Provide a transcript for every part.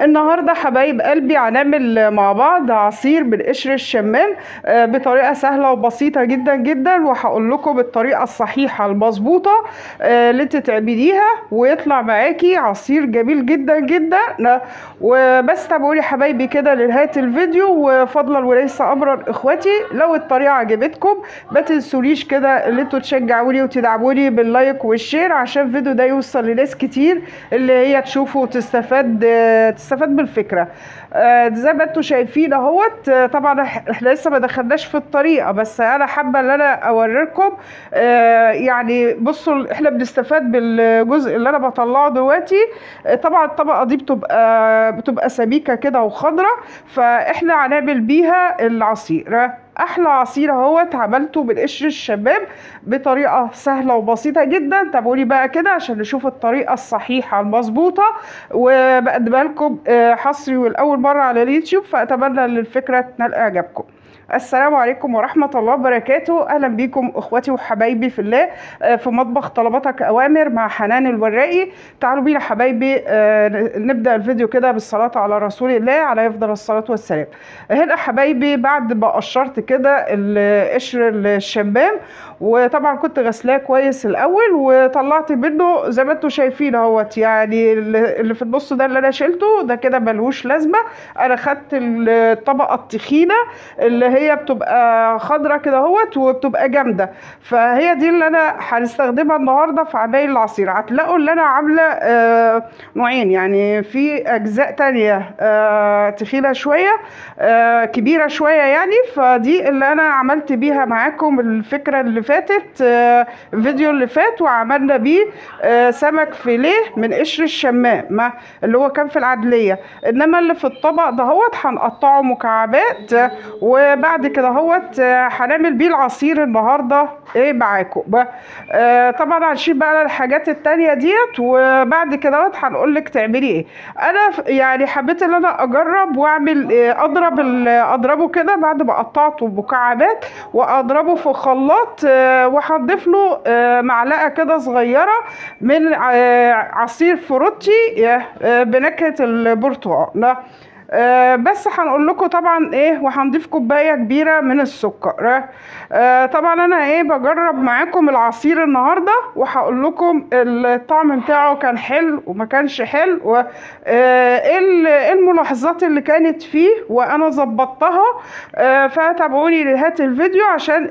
النهارده حبايب قلبي هنعمل مع بعض عصير بالقشر الشمام آه، بطريقة سهلة وبسيطة جدا جدا وهقول لكم الطريقة الصحيحة المظبوطة آه، اللي انت تعمليها ويطلع معاكي عصير جميل جدا جدا. آه، وبس تابعوني حبايبي كده لنهاية الفيديو وفضلا وليس امرا إخواتي لو الطريقة عجبتكم ما تنسونيش كده ان أنتوا تشجعوني وتدعموني باللايك والشير عشان الفيديو ده يوصل لناس كتير اللي هي تشوفه وتستفاد تستفاد بالفكرة. آه، زي ما أنتوا شايفين اهوت آه، طبعا إحنا لسه ما دخلناش في الطريقة بس أنا حابة ان أنا اوريكم آه، يعني بصوا إحنا بنستفاد بالجزء اللي أنا بطلعه دلوقتي. طبعا الطبقة دي بتبقى بتبقى سميكة كده وخضرة فاحنا هنعمل بيها العصير. أحلى عصير اهوت عملته بالقشر الشباب بطريقة سهلة وبسيطة جدا. تابعوني بقى كده عشان نشوف الطريقة الصحيحة المظبوطة. وبقدمها لكم آه، حصري والأول مرة على اليوتيوب فأتمنى إن الفكرة تنال إعجابكم. السلام عليكم ورحمة الله وبركاته. أهلا بيكم أخواتي وحبايبي في الله آه، في مطبخ طلباتك أوامر مع حنان الوراقي تعالوا بينا حبايبي آه، نبدأ الفيديو كده بالصلاة على رسول الله عليه أفضل الصلاة والسلام. هنا حبايبي بعد ما قشرت كده القشر الشمام وطبعا كنت غسلاه كويس الأول وطلعت منه زي ما أنتم شايفين أهوت. يعني اللي في النص ده اللي أنا شلته ده كده ملهوش لازمة. أنا خدت الطبقة التخينة اللي هي بتبقى خضرة كده اهوت وبتبقى جامدة. فهي دي اللي أنا هنستخدمها النهاردة في عمايل العصير. هتلاقوا اللي أنا عاملة آه، نوعين. يعني في أجزاء تانية آه، تخينة شوية آه، كبيرة شوية يعني. فدي اللي أنا عملت بيها معاكم الفكرة اللي فاتت الفيديو اللي فات وعملنا بيه سمك فيليه من قشر الشمام ما- اللي هو كان في العدلية. إنما اللي في الطبق دهوت هنقطعه مكعبات آه، وبعد كده هوت آه، هنعمل بيه العصير النهارده. إيه معاكم؟ آه، طبعا هنشيل بقى الحاجات التانية ديت وبعد كده هنقول لك تعملي إيه. أنا يعني حبيت ان أنا اجرب واعمل آه، اضرب اضربه كده بعد ما قطعته مكعبات واضربه في خلاط آه، وهضيف له آه، معلقة كده صغيرة من آه، عصير فروتي بنكهة البرتقال. آه، بس هنقول لكم طبعا إيه وهنضيف كوباية كبيرة من السكر. آه، طبعا أنا إيه بجرب معاكم العصير النهارده وهقول لكم الطعم بتاعه كان حلو وما كانش حلو آه، إيه إيه الملاحظات اللي كانت فيه وأنا ظبطتها. آه، فتابعوني لنهايه الفيديو عشان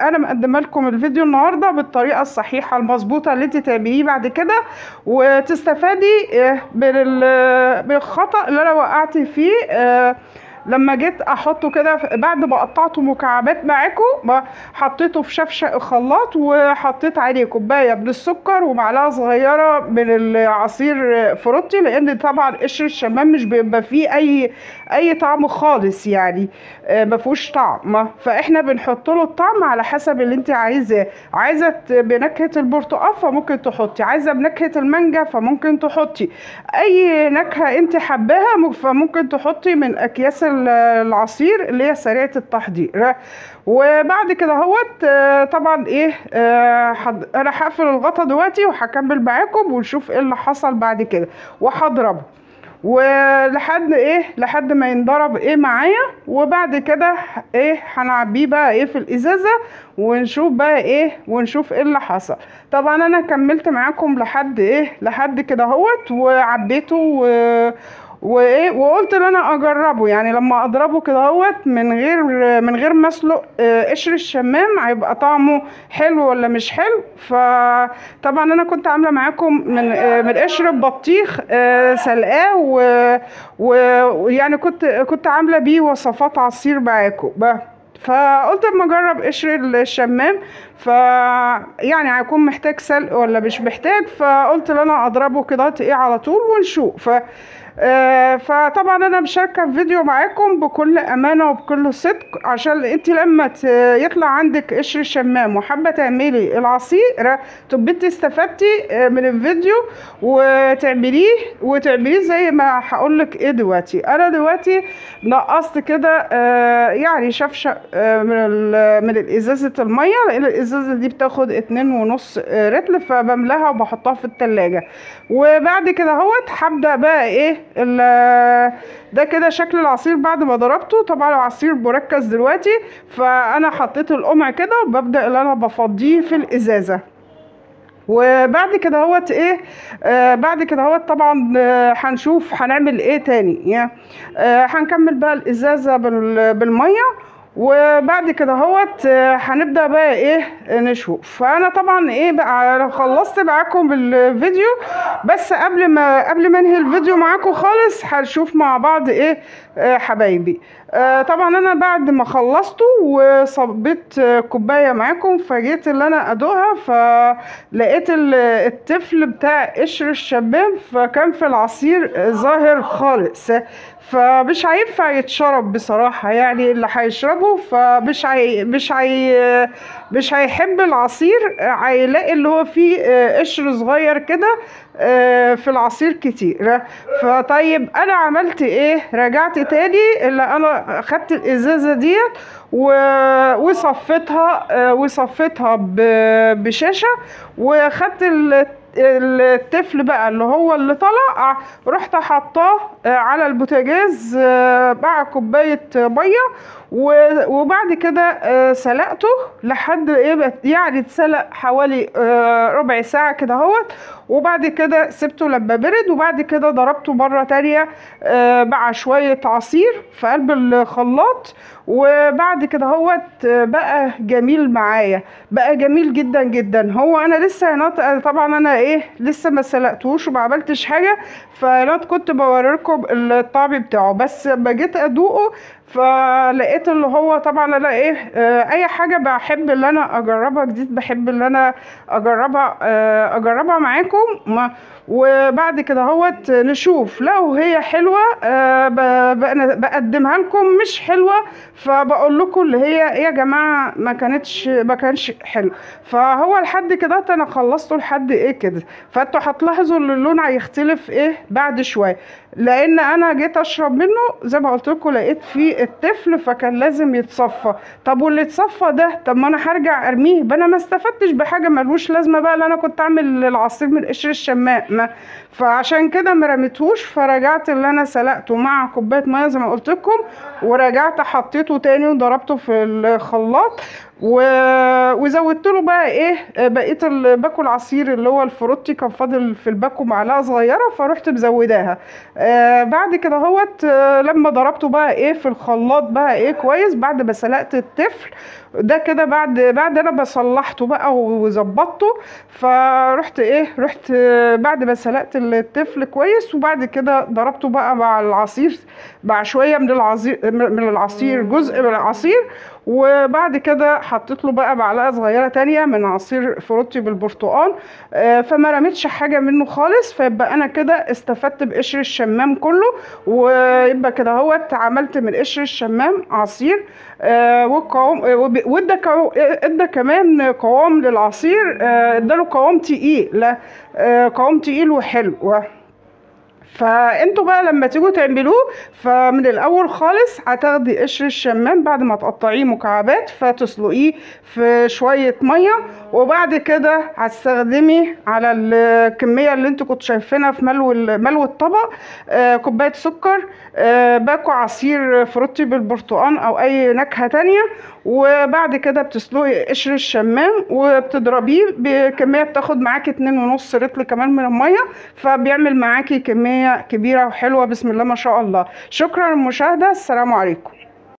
أنا مقدمة لكم الفيديو النهارده بالطريقة الصحيحة المظبوطة اللي أنت تعمليه بعد كده وتستفادي آه، من ال- من الخطا اللي أنا وقعت فيه آه، لما جيت أحطه كده بعد ما قطعته مكعبات معاكم حطيته في شفشق خلاط وحطيت عليه كوباية من السكر ومعلقة صغيرة من العصير فروتي لأن طبعا قشر الشمام مش بيبقى فيه اي أي طعم خالص يعني آه، ما فيهوش طعم. فإحنا بنحط له الطعم على حسب اللي أنت عايزاه. عايزة بنكهة البرتقال فممكن تحطي عايزة بنكهة المانجا فممكن تحطي. أي نكهة أنت حباها فممكن تحطي من أكياس العصير اللي هي سريعة التحضير. وبعد كده هوت آه، طبعا إيه آه، أنا هقفل الغطا دلوقتي وهكمل معاكم ونشوف إيه اللي حصل بعد كده وهضربه. ولحد إيه لحد ما ينضرب إيه معايا. وبعد كده إيه هنعبيه بقى إيه في الإزازة ونشوف بقى إيه ونشوف إيه اللي حصل. طبعا أنا كملت معاكم لحد إيه لحد كده اهوت وعبيته و وايه وقلت ان أنا اجربه. يعني لما اضربه كده اهوت من غير من غير ما اسلق آه، قشر الشمام هيبقى طعمه حلو ولا مش حلو. فطبعا أنا كنت عاملة معاكم من آه، من قشر البطيخ آه، سلقاه ويعني كنت كنت عاملة بيه وصفات عصير معاكم. فقلت اما اجرب قشر الشمام. ف يعني هيكون محتاج سلق ولا مش محتاج فقلت ان أنا اضربه كده إيه على طول ونشوف. ف فطبعا أنا مشاركة الفيديو معاكم بكل أمانة وبكل صدق عشان أنت لما يطلع عندك قشر شمام وحابة تعملي العصير تبقي استفدتي آه، من الفيديو وتعمليه وتعمليه زي ما هقول لك إيه دلوقتي. أنا دلوقتي نقصت كده آه، يعني شفشق آه، من من الإزازة المية لأن الإزازة دي بتاخد اتنين ونص آه، رتل فبملاها وبحطها في التلاجة. وبعد كده أهوت هبدأ بقى إيه ده كده شكل العصير بعد ما ضربته. طبعا العصير مركز دلوقتي فأنا حطيت القمع كده وببدأ ان أنا بفضيه في الإزازة. وبعد كده هوت إيه آه بعد كده هوت طبعا آه، هنشوف هنعمل إيه تاني. يعني آه هنكمل بقى الإزازة بال- بالمية. وبعد كده هوت آه، هنبدأ بقى إيه نشوف. فأنا طبعا إيه بقى خلصت معاكم الفيديو بس قبل ما قبل ما انهي الفيديو معاكم خالص هنشوف مع بعض إيه آه، حبايبي. آه، طبعا أنا بعد ما خلصته وصبيت آه، كوباية معاكم فجيت اللي أنا ادوقها فلقيت ال- التفل بتاع قشر الشباب فكان في العصير ظاهر خالص. فمش هينفع يتشرب بصراحة يعني اللي هيشربه فمش هي مش هي مش هيحب العصير هيلاقي اللي هو فيه آه، قشر صغير كده آه، في العصير كتير. فطيب أنا عملت إيه؟ رجعت تاني اللي أنا خدت الإزازة ديت وصفيتها آه، وصفيتها ب- بشاشة وخدت ال- الطفل بقى اللي هو اللي طلع رحت حطاه على البوتاجاز مع كوباية مية و- وبعد كده آه، سلقته لحد إيه يعني اتسلق حوالي آه، ربع ساعة كده اهوت. وبعد كده سبته لما برد وبعد كده ضربته مرة تانية آه، مع شوية عصير في قلب الخلاط. وبعد كده هوت بقى جميل معايا. بقى جميل جدا جدا. هو أنا لسه هنا طبعا أنا إيه لسه ما سلقتوش وما عملتش حاجة فانا كنت بوريكم الطعم بتاعه. بس لما جيت ادوقه فلقيت اللي هو طبعا أنا إيه آه، أي حاجة بحب اللي أنا أجربها جديد بحب اللي أنا أجربها آه، أجربها معاكم. وبعد كده هوت نشوف. لو هي حلوة آه، بقدمها لكم مش حلوة فبقول لكم اللي هي يا جماعة ما كانتش ما كانش حلو. فهو لحد كده أنا خلصته لحد إيه كده. فأنتوا هتلاحظوا إن اللون هيختلف إيه بعد شوية. لأن أنا جيت أشرب منه زي ما قلت لكم لقيت فيه الطفل فكان لازم يتصفى. طب واللي اتصفى ده؟ طب ما أنا هرجع أرميه. أنا ما استفدتش بحاجة ملوش لازمة بقى اللي أنا كنت أعمل العصير من قشر الشماء. ما فعشان كده ما رميتهوش فرجعت اللي أنا سلقته مع كوباية مية زي ما قلت لكم ورجعت حطيته تاني وضربته في الخلاط. وزودت له بقى إيه بقية ال- باكو العصير اللي هو الفروتي كان فاضل في الباكو معلقة صغيرة فرحت مزوداها. آه بعد كده هوت آه لما ضربته بقى إيه في الخلاط بقى إيه كويس بعد ما سلقت الطفل ده كده بعد بعد أنا بصلحته بقى وظبطته فرحت إيه رحت آه، بعد ما سلقت الطفل كويس وبعد كده ضربته بقى مع العصير مع شوية من العصير من العصير جزء من العصير وبعد كده حطيت له بقى معلقة صغيرة تانية من عصير فروتي بالبرتقال آه، فما رميتش حاجة منه خالص فيبقى أنا كده استفدت بقشر الشمام كله ويبقى كده اهوت عملت من قشر الشمام عصير آه، والقوام آه، وادى ادى كمان قوام للعصير اداله قوام تقيل قوام تقيل وحلو. فانتوا بقى لما تيجوا تعملوه فمن الأول خالص هتاخدي قشر الشمام بعد ما تقطعيه مكعبات فتسلقيه في شوية مية وبعد كده هتستخدمي على الكمية اللي أنتوا كنتوا شايفينها في ملو ملو الطبق آه، كوباية سكر آه، باكو عصير فروتي بالبرتقال أو أي نكهة تانية وبعد كده بتسلقي قشر الشمام وبتضربيه بكمية بتاخد معاكي اتنين ونص رتل كمان من المية فبيعمل معاكي كمية كبيرة وحلوة بسم الله ما شاء الله. شكرا للمشاهدة السلام عليكم.